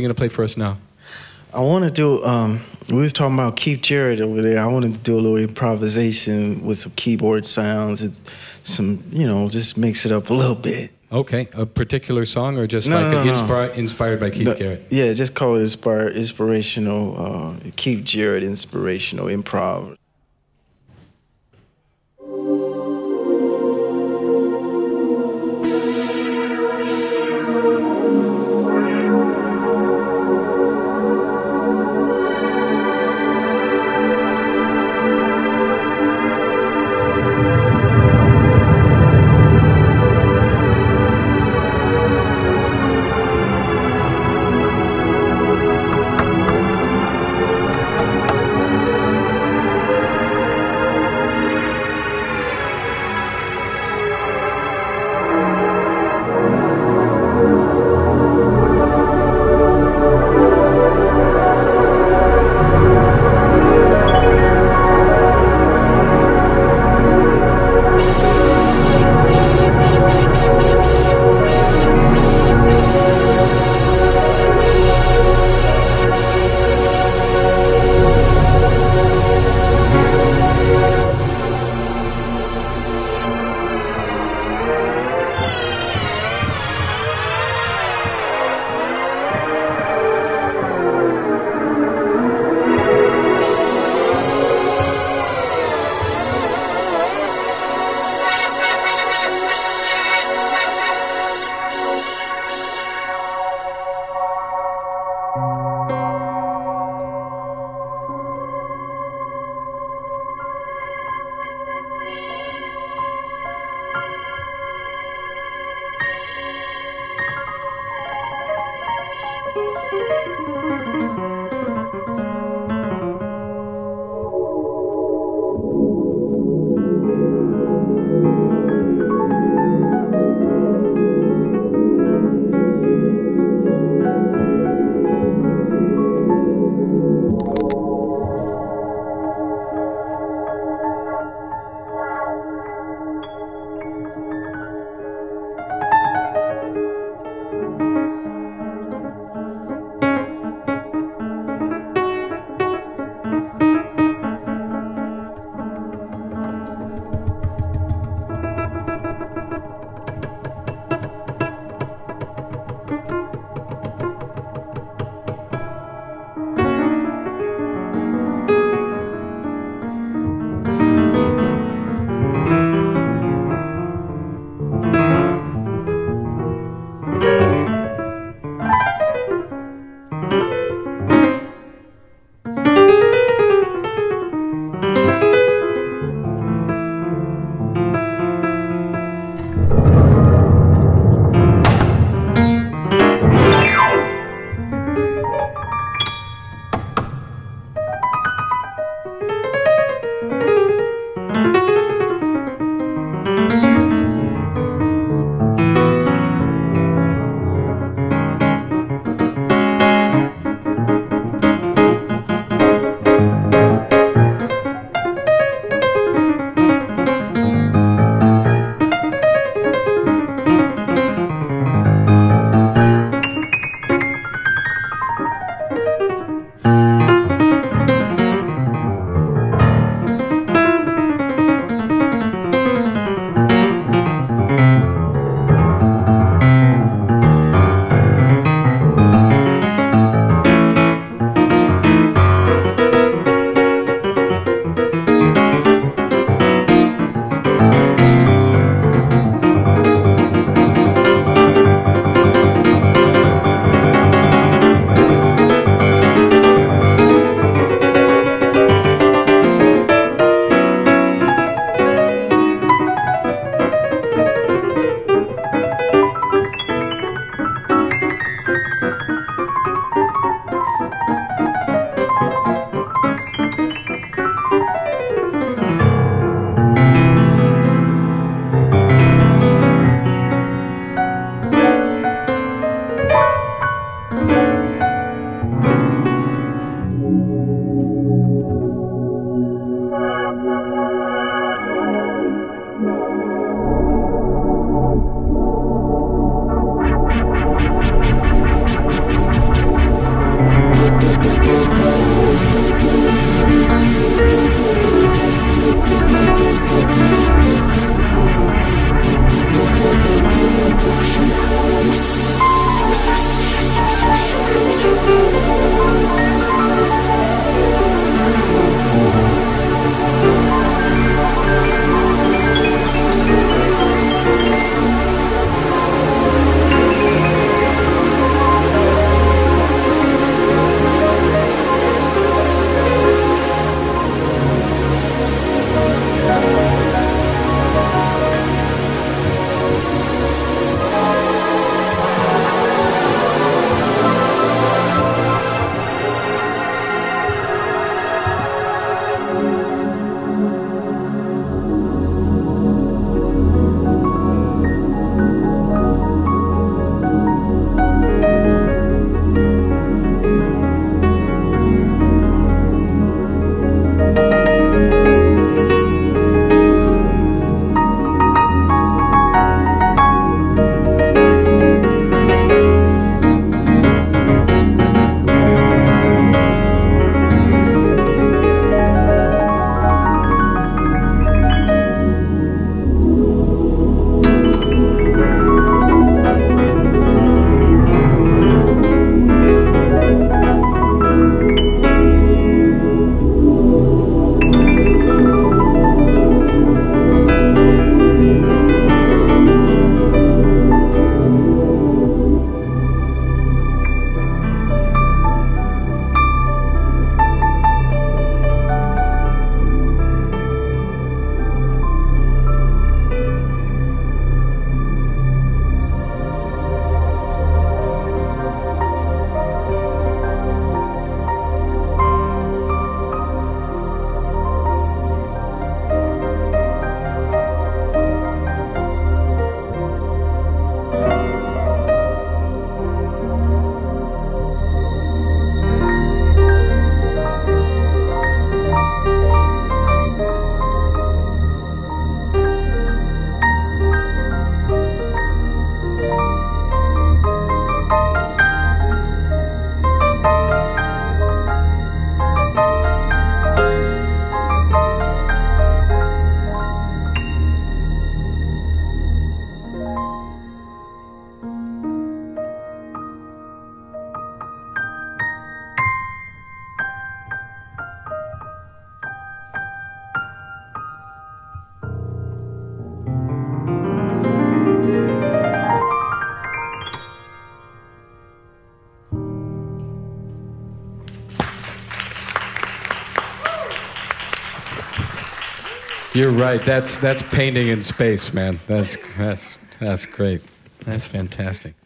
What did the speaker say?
going to play for us now? I want to do. Um, we was talking about Keith Jarrett over there. I wanted to do a little improvisation with some keyboard sounds and some, you know, just mix it up a little bit. Okay, a particular song or just No, like no, no, inspire, inspired by Keith Jarrett? Yeah, just call it inspire, inspirational. Uh, Keith Jarrett inspirational improv. You're right. That's that's painting in space, man. That's that's that's great. That's fantastic.